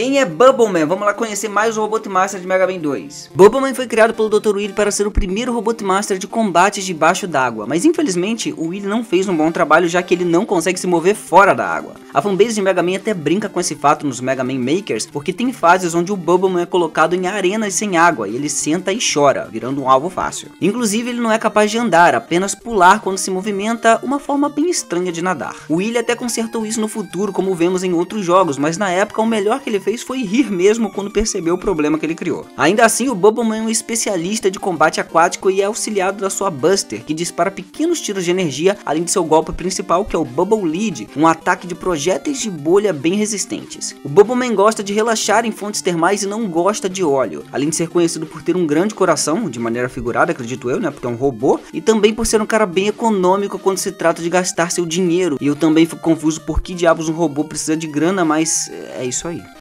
Quem é Bubbleman? Vamos lá conhecer mais o Robot Master de Mega Man 2. Bubbleman foi criado pelo Dr. Willy para ser o primeiro Robot Master de combates debaixo d'água, mas infelizmente o Willy não fez um bom trabalho já que ele não consegue se mover fora da água. A fanbase de Mega Man até brinca com esse fato nos Mega Man Makers, porque tem fases onde o Bubbleman é colocado em arenas sem água e ele senta e chora, virando um alvo fácil. Inclusive ele não é capaz de andar, apenas pular quando se movimenta, uma forma bem estranha de nadar. O Willy até consertou isso no futuro, como vemos em outros jogos, mas na época o melhor que ele fez fez foi rir mesmo quando percebeu o problema que ele criou. Ainda assim, o Bubbleman é um especialista de combate aquático e é auxiliado da sua Buster, que dispara pequenos tiros de energia, além de seu golpe principal, que é o Bubble Lead, um ataque de projéteis de bolha bem resistentes. O Bubbleman gosta de relaxar em fontes termais e não gosta de óleo, além de ser conhecido por ter um grande coração, de maneira figurada, acredito eu, né, porque é um robô, e também por ser um cara bem econômico quando se trata de gastar seu dinheiro. E eu também fico confuso por que diabos um robô precisa de grana, mas é isso aí.